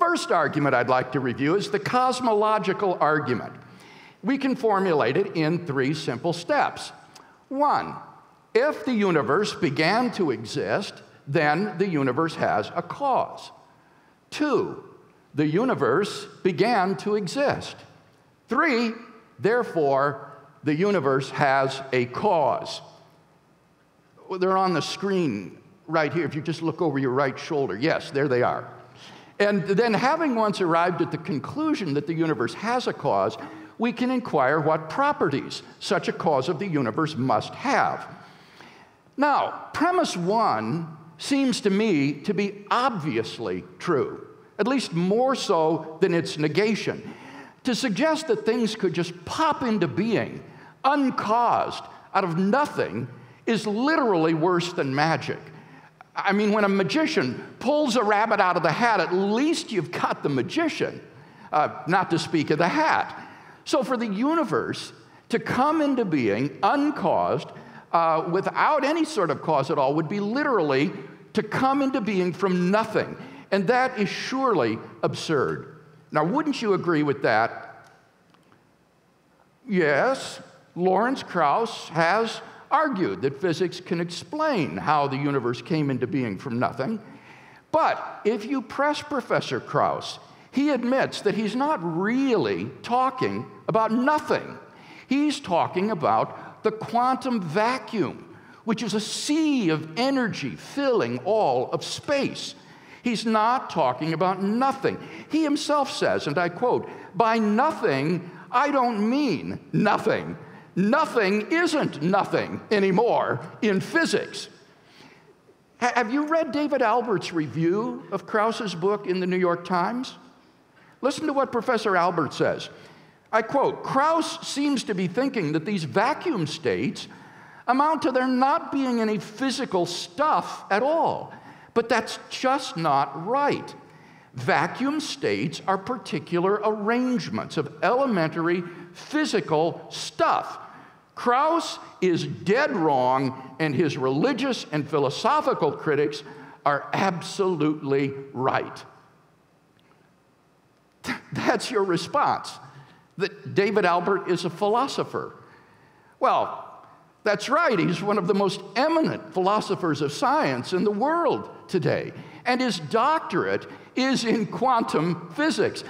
first argument I'd like to review is the cosmological argument. We can formulate it in three simple steps. One, if the universe began to exist, then the universe has a cause. Two, the universe began to exist. Three, therefore, the universe has a cause. They're on the screen right here. If you just look over your right shoulder, yes, there they are. And then, having once arrived at the conclusion that the universe has a cause, we can inquire what properties such a cause of the universe must have. Now, premise one seems to me to be obviously true, at least more so than its negation. To suggest that things could just pop into being uncaused out of nothing is literally worse than magic. I mean, when a magician pulls a rabbit out of the hat, at least you've got the magician, uh, not to speak of the hat. So, for the universe to come into being uncaused, uh, without any sort of cause at all, would be literally to come into being from nothing. And that is surely absurd. Now, wouldn't you agree with that? Yes, Lawrence Krauss has argued that physics can explain how the universe came into being from nothing. But if you press Professor Krauss, he admits that he's not really talking about nothing. He's talking about the quantum vacuum, which is a sea of energy filling all of space. He's not talking about nothing. He himself says, and I quote, by nothing, I don't mean nothing nothing isn't nothing anymore in physics. Have you read David Albert's review of Krauss's book in the New York Times? Listen to what Professor Albert says. I quote Krauss seems to be thinking that these vacuum states amount to there not being any physical stuff at all. But that's just not right. Vacuum states are particular arrangements of elementary physical stuff. Krauss is dead wrong, and his religious and philosophical critics are absolutely right. That's your response that David Albert is a philosopher. Well, that's right. He's one of the most eminent philosophers of science in the world today. And his doctorate is in quantum physics.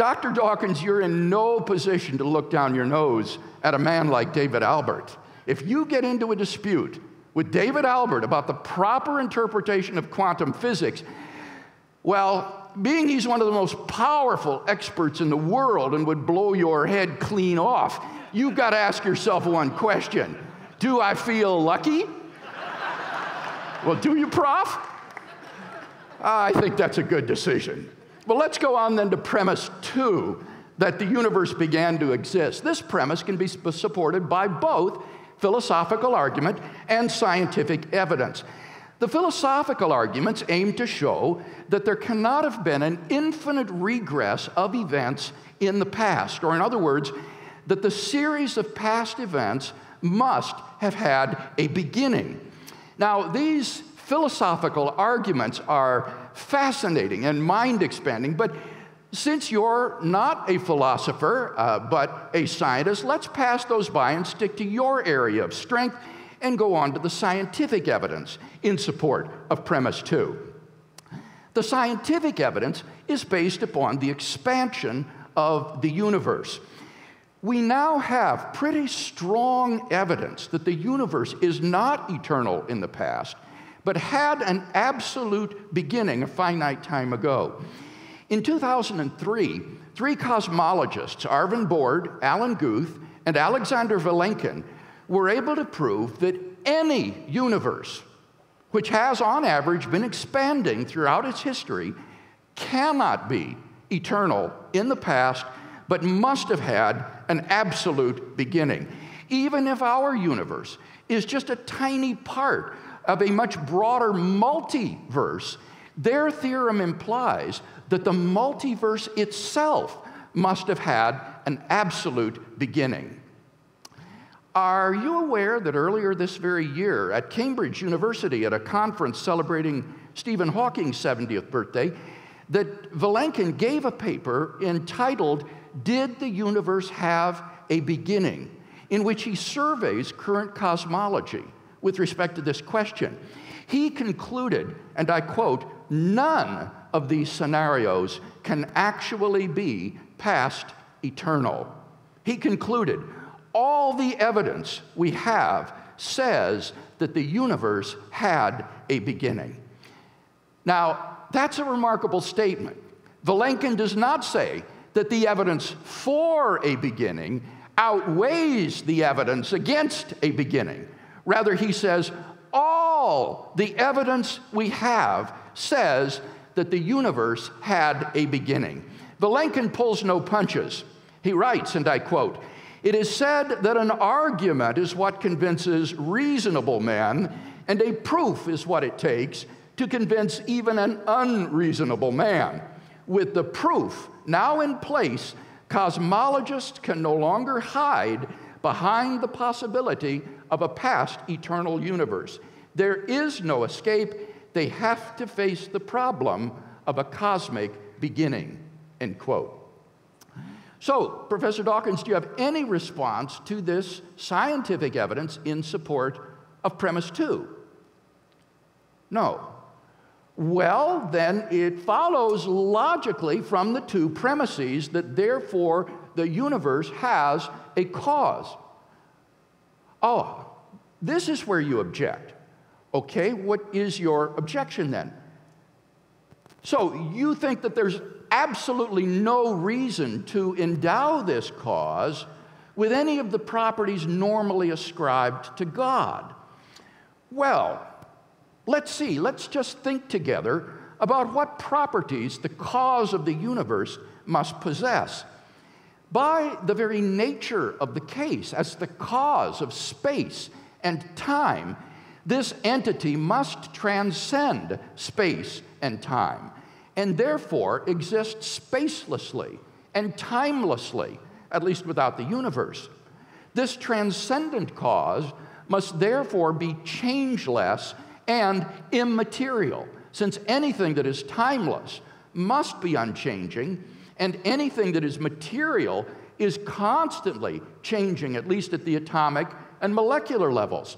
Dr. Dawkins, you're in no position to look down your nose at a man like David Albert. If you get into a dispute with David Albert about the proper interpretation of quantum physics, well, being he's one of the most powerful experts in the world and would blow your head clean off, you've got to ask yourself one question Do I feel lucky? well, do you, Prof? Ah, I think that's a good decision. Well, let's go on then to premise two that the universe began to exist. This premise can be supported by both philosophical argument and scientific evidence. The philosophical arguments aim to show that there cannot have been an infinite regress of events in the past, or in other words, that the series of past events must have had a beginning. Now, these philosophical arguments are fascinating and mind expanding, but since you're not a philosopher, uh, but a scientist, let's pass those by and stick to your area of strength and go on to the scientific evidence in support of premise two. The scientific evidence is based upon the expansion of the universe. We now have pretty strong evidence that the universe is not eternal in the past but had an absolute beginning a finite time ago. In 2003, three cosmologists, Arvin Borde, Alan Guth, and Alexander Vilenkin, were able to prove that any universe, which has on average been expanding throughout its history, cannot be eternal in the past, but must have had an absolute beginning. Even if our universe is just a tiny part of a much broader multiverse, their theorem implies that the multiverse itself must have had an absolute beginning. Are you aware that earlier this very year at Cambridge University, at a conference celebrating Stephen Hawking's 70th birthday, that Vilenkin gave a paper entitled, Did the Universe Have a Beginning? in which he surveys current cosmology with respect to this question. He concluded, and I quote, none of these scenarios can actually be past eternal. He concluded, all the evidence we have says that the universe had a beginning. Now, that's a remarkable statement. Vilenkin does not say that the evidence for a beginning outweighs the evidence against a beginning. Rather, he says, all the evidence we have says that the universe had a beginning. Vilenkin pulls no punches. He writes, and I quote, It is said that an argument is what convinces reasonable men, and a proof is what it takes to convince even an unreasonable man. With the proof now in place, cosmologists can no longer hide behind the possibility of a past eternal universe. There is no escape. They have to face the problem of a cosmic beginning. End quote. So, Professor Dawkins, do you have any response to this scientific evidence in support of premise two? No. Well, then it follows logically from the two premises that therefore the universe has a cause. Oh, this is where you object. Okay, what is your objection then? So you think that there's absolutely no reason to endow this cause with any of the properties normally ascribed to God. Well, let's see, let's just think together about what properties the cause of the universe must possess. By the very nature of the case, as the cause of space and time, this entity must transcend space and time and therefore exist spacelessly and timelessly, at least without the universe. This transcendent cause must therefore be changeless and immaterial, since anything that is timeless must be unchanging, and anything that is material is constantly changing, at least at the atomic and molecular levels.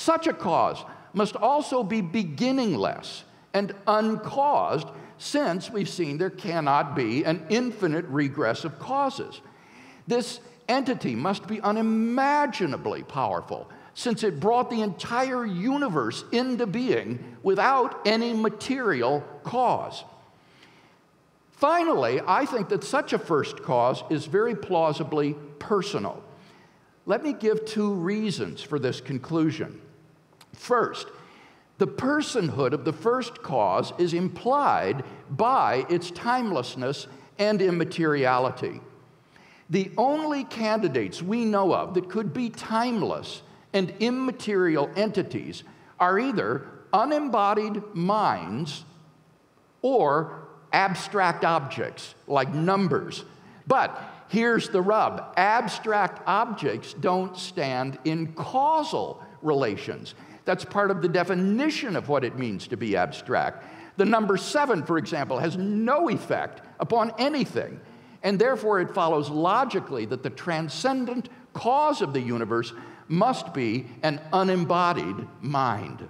Such a cause must also be beginningless and uncaused, since we've seen there cannot be an infinite regress of causes. This entity must be unimaginably powerful, since it brought the entire universe into being without any material cause. Finally, I think that such a first cause is very plausibly personal. Let me give two reasons for this conclusion. First, the personhood of the first cause is implied by its timelessness and immateriality. The only candidates we know of that could be timeless and immaterial entities are either unembodied minds or abstract objects like numbers. But here's the rub abstract objects don't stand in causal relations. That's part of the definition of what it means to be abstract. The number seven, for example, has no effect upon anything, and therefore it follows logically that the transcendent cause of the universe must be an unembodied mind.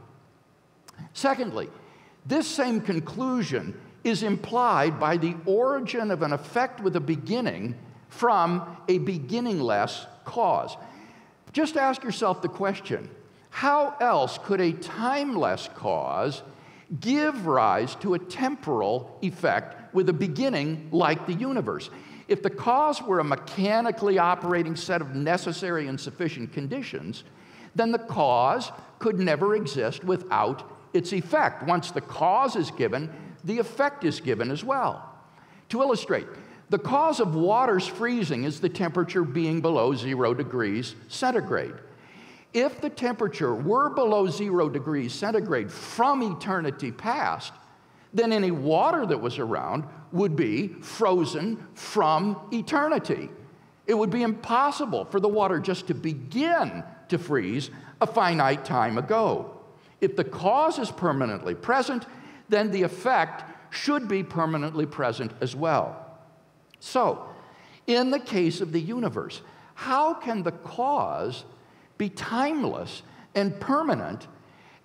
Secondly, this same conclusion is implied by the origin of an effect with a beginning from a beginningless cause. Just ask yourself the question how else could a timeless cause give rise to a temporal effect with a beginning like the universe? If the cause were a mechanically operating set of necessary and sufficient conditions, then the cause could never exist without its effect. Once the cause is given, the effect is given as well. To illustrate, the cause of water's freezing is the temperature being below zero degrees centigrade. If the temperature were below zero degrees centigrade from eternity past, then any water that was around would be frozen from eternity. It would be impossible for the water just to begin to freeze a finite time ago. If the cause is permanently present, then the effect should be permanently present as well. So, in the case of the universe, how can the cause be timeless and permanent,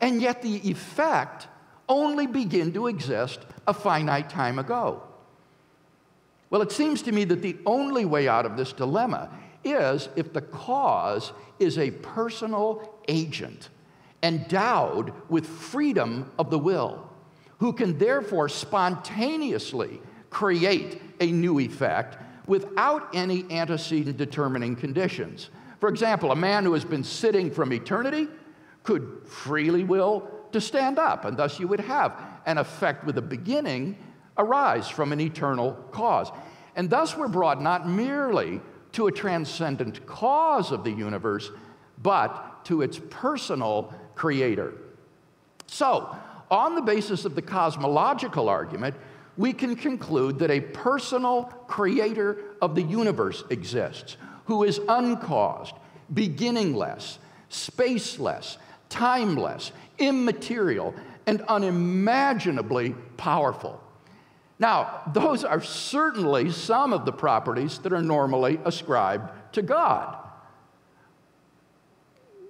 and yet the effect only begin to exist a finite time ago? Well, it seems to me that the only way out of this dilemma is if the cause is a personal agent endowed with freedom of the will, who can therefore spontaneously create a new effect without any antecedent determining conditions. For example, a man who has been sitting from eternity could freely will to stand up, and thus you would have an effect with a beginning arise from an eternal cause. And thus we're brought not merely to a transcendent cause of the universe, but to its personal creator. So, on the basis of the cosmological argument, we can conclude that a personal creator of the universe exists who is uncaused, beginningless, spaceless, timeless, immaterial, and unimaginably powerful. Now, those are certainly some of the properties that are normally ascribed to God.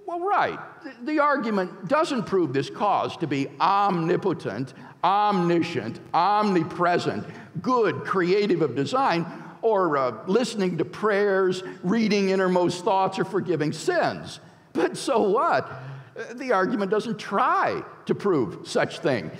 Well, right. The argument doesn't prove this cause to be omnipotent, omniscient, omnipresent, good, creative of design, or uh, listening to prayers, reading innermost thoughts, or forgiving sins. But so what? The argument doesn't try to prove such thing.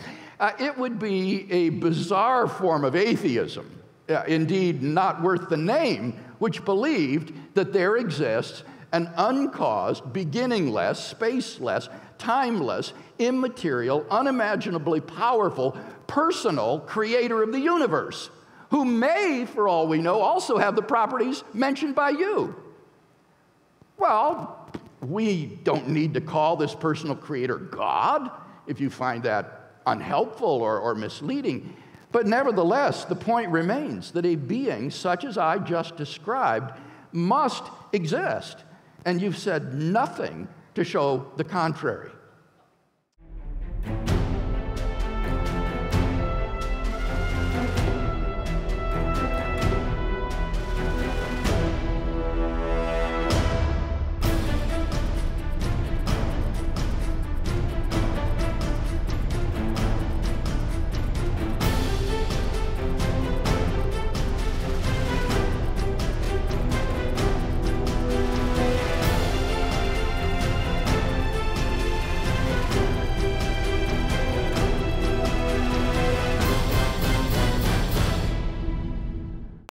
Uh, it would be a bizarre form of atheism, uh, indeed not worth the name, which believed that there exists an uncaused, beginningless, spaceless, timeless, immaterial, unimaginably powerful, personal creator of the universe, who may, for all we know, also have the properties mentioned by you. Well, we don't need to call this personal creator God if you find that unhelpful or, or misleading. But nevertheless, the point remains that a being such as I just described must exist. And you've said nothing to show the contrary.